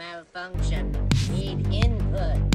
malfunction. Need input.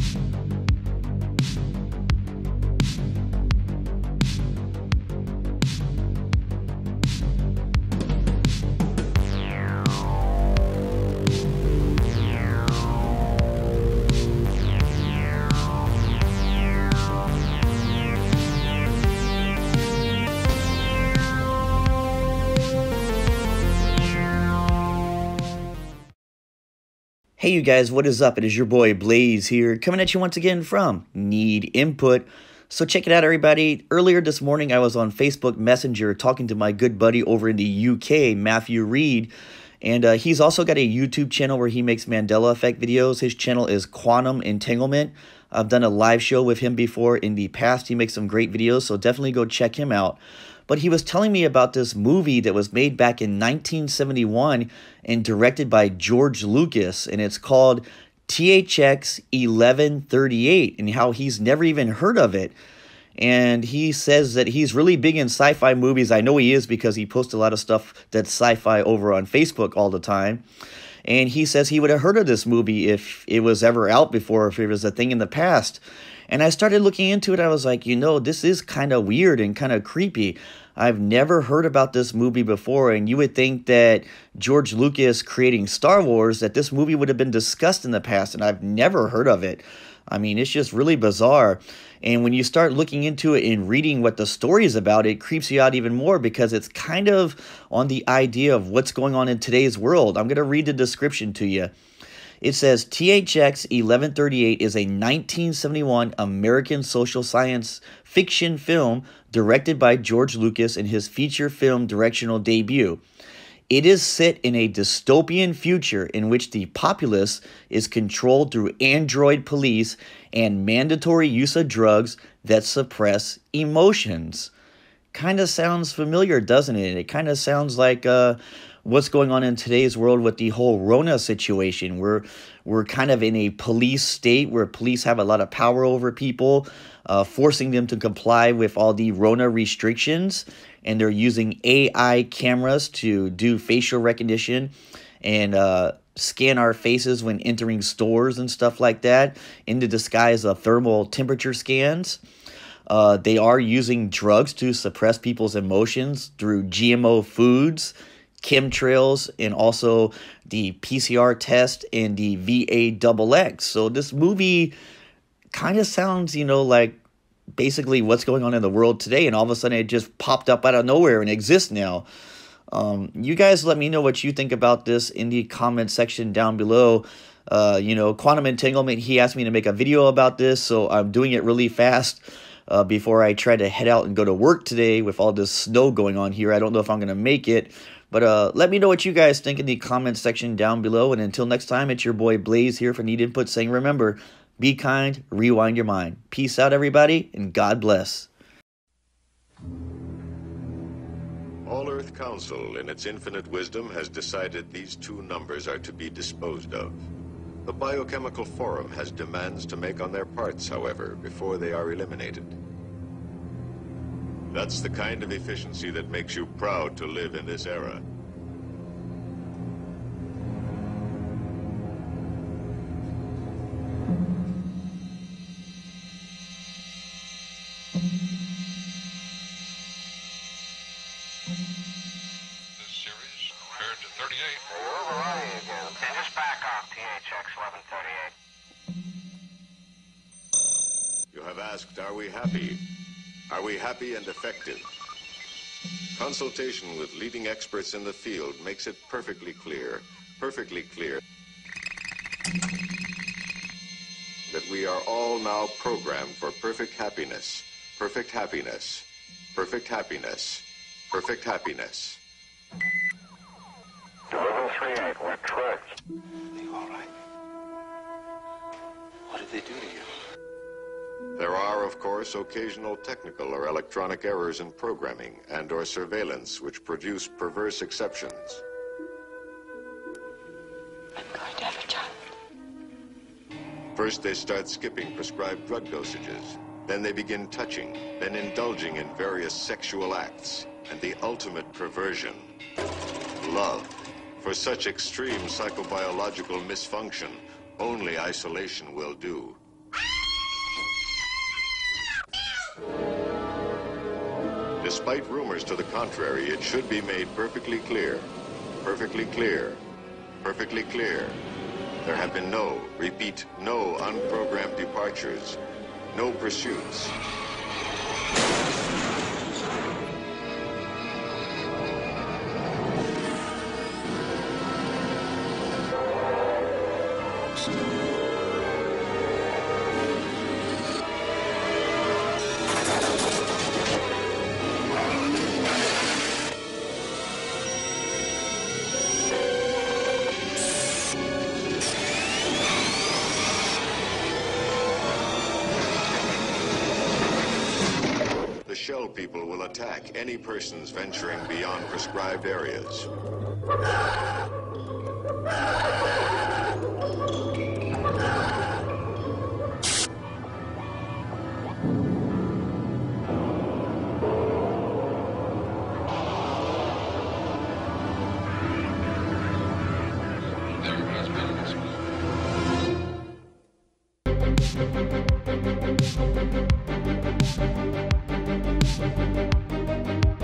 Hey, you guys, what is up? It is your boy Blaze here, coming at you once again from Need Input. So, check it out, everybody. Earlier this morning, I was on Facebook Messenger talking to my good buddy over in the UK, Matthew Reed. And uh, he's also got a YouTube channel where he makes Mandela Effect videos. His channel is Quantum Entanglement. I've done a live show with him before in the past. He makes some great videos, so definitely go check him out but he was telling me about this movie that was made back in 1971 and directed by George Lucas, and it's called THX 1138, and how he's never even heard of it. And he says that he's really big in sci fi movies. I know he is because he posts a lot of stuff that's sci fi over on Facebook all the time. And he says he would have heard of this movie if it was ever out before, if it was a thing in the past. And I started looking into it. I was like, you know, this is kind of weird and kind of creepy. I've never heard about this movie before, and you would think that George Lucas creating Star Wars, that this movie would have been discussed in the past, and I've never heard of it. I mean, it's just really bizarre. And when you start looking into it and reading what the story is about, it creeps you out even more because it's kind of on the idea of what's going on in today's world. I'm going to read the description to you. It says THX 1138 is a 1971 American social science fiction film directed by George Lucas in his feature film directional debut. It is set in a dystopian future in which the populace is controlled through android police and mandatory use of drugs that suppress emotions. Kind of sounds familiar, doesn't it? It kind of sounds like uh, what's going on in today's world with the whole Rona situation. We're we're kind of in a police state where police have a lot of power over people, uh, forcing them to comply with all the Rona restrictions, and they're using AI cameras to do facial recognition and uh, scan our faces when entering stores and stuff like that in the disguise of thermal temperature scans. Uh, they are using drugs to suppress people's emotions through GMO foods chemtrails and also the PCR test and the VAXX. So this movie kind of sounds, you know, like basically what's going on in the world today, and all of a sudden it just popped up out of nowhere and exists now. Um, you guys let me know what you think about this in the comment section down below. Uh, you know, quantum entanglement, he asked me to make a video about this, so I'm doing it really fast uh, before I try to head out and go to work today with all this snow going on here. I don't know if I'm going to make it. But uh, let me know what you guys think in the comment section down below. And until next time, it's your boy Blaze here for Need Input saying remember, be kind, rewind your mind. Peace out, everybody, and God bless. All Earth Council, in its infinite wisdom, has decided these two numbers are to be disposed of. The Biochemical Forum has demands to make on their parts, however, before they are eliminated. That's the kind of efficiency that makes you proud to live in this era. This have asked, are we happy? Are we happy and effective? Consultation with leading experts in the field makes it perfectly clear, perfectly clear, that we are all now programmed for perfect happiness, perfect happiness, perfect happiness, perfect happiness. 1138, we're tracked. Are you all right? What did they do to you? There are, of course, occasional technical or electronic errors in programming and or surveillance which produce perverse exceptions. I'm going to have a child. First, they start skipping prescribed drug dosages. Then they begin touching, then indulging in various sexual acts. And the ultimate perversion, love, For such extreme psychobiological misfunction, only isolation will do. Despite rumors to the contrary, it should be made perfectly clear, perfectly clear, perfectly clear. There have been no, repeat, no unprogrammed departures, no pursuits. The Shell people will attack any persons venturing beyond prescribed areas. Thank you.